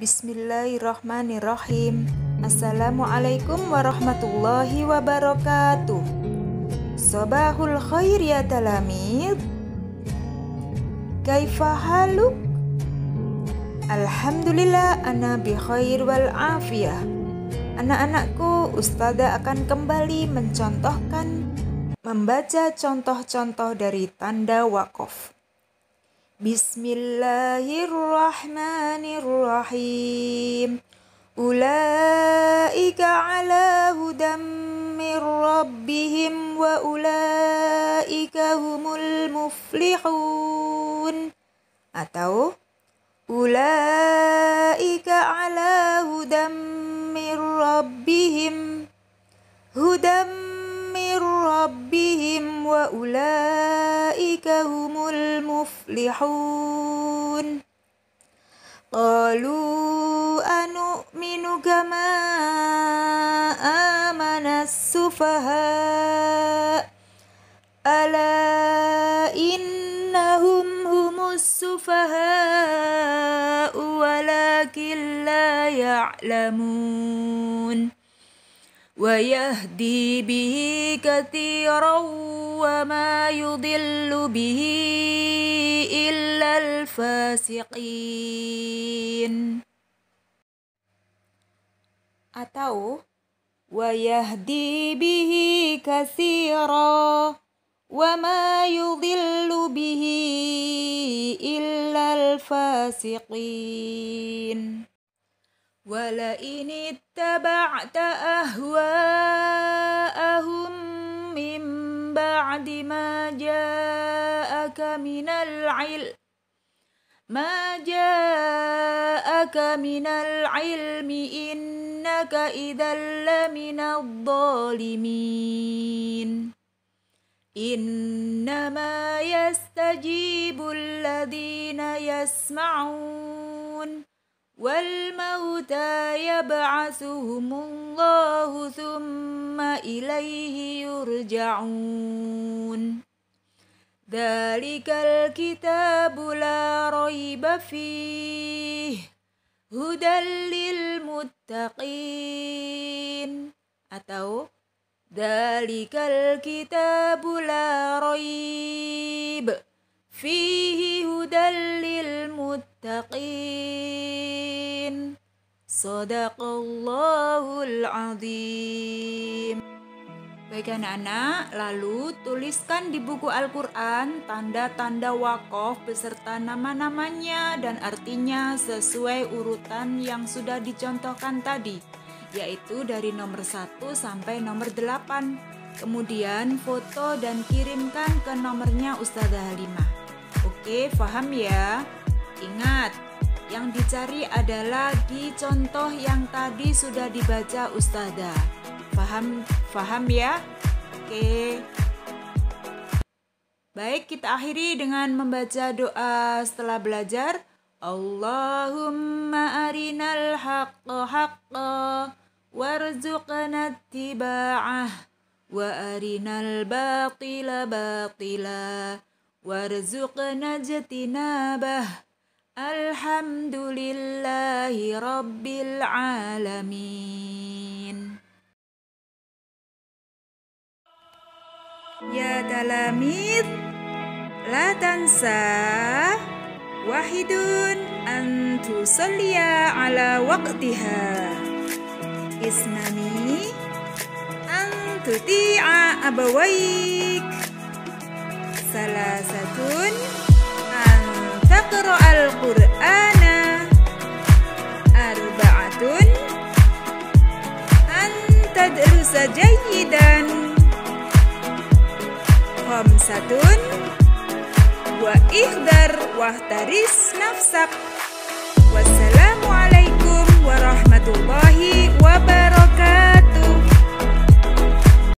Bismillahirrahmanirrahim. Assalamualaikum warahmatullahi wabarakatuh. Sobahul khair ya talamid. Kaifa haluk? Alhamdulillah ana bi khair wal afiyah. Anak-anakku, Ustazah akan kembali mencontohkan membaca contoh-contoh dari tanda wakaf. بسم الله الرحمن الرحيم. أولئك على هدى من ربهم وأولئك هم المفلحون. أتوا. أولئك على هدى من ربهم هدى من ربهم وأولئك المفلحون قالوا أنؤمن كما آمن السفهاء. ألا إنهم هم السفهاء ولكن لا يعلمون. ويهدي به كثيرا وما يضل به الفاسقين. atau ويهدي به كثيرا وما يضل به إلا الفاسقين. ولئن اتبعت أهواءهم من بعد ما جاءك من العلم ما جاءك من العلم إنك إذا لمن الظالمين. إنما يستجيب الذين يسمعون والموتى يبعثهم الله ثم إليه يرجعون. Dalikal kitabu kita raiba fih hudalil muttaqin. Atau Dalikal kitabu kita raib Fihi hudalil lil muttaqin. Sadaqallahul azim. Baik anak-anak, lalu tuliskan di buku Al-Quran tanda-tanda wakaf beserta nama-namanya dan artinya sesuai urutan yang sudah dicontohkan tadi, yaitu dari nomor 1 sampai nomor 8. Kemudian foto dan kirimkan ke nomornya Ustazah Halimah. Oke, paham ya? Ingat, yang dicari adalah di contoh yang tadi sudah dibaca Ustazah. Paham? Paham ya? Oke. Baik, kita akhiri dengan membaca doa setelah belajar. Allahumma arinal haqqa haqqa warzuqna tiba'ah wa arinal batila batila warzuqna jatinabah Alhamdulillahi Rabbil Alamin Ya talamid La tansa Wahidun Antu salliya ala waqtiha. Isnani Antu ti'a abawaik. Salasatun an taqra'al qur'ana arba'atun an tadrusa jayyidan khamsatun wa ihdar wahtaris nafsak wassalamualaikum warahmatullahi wabarakatuh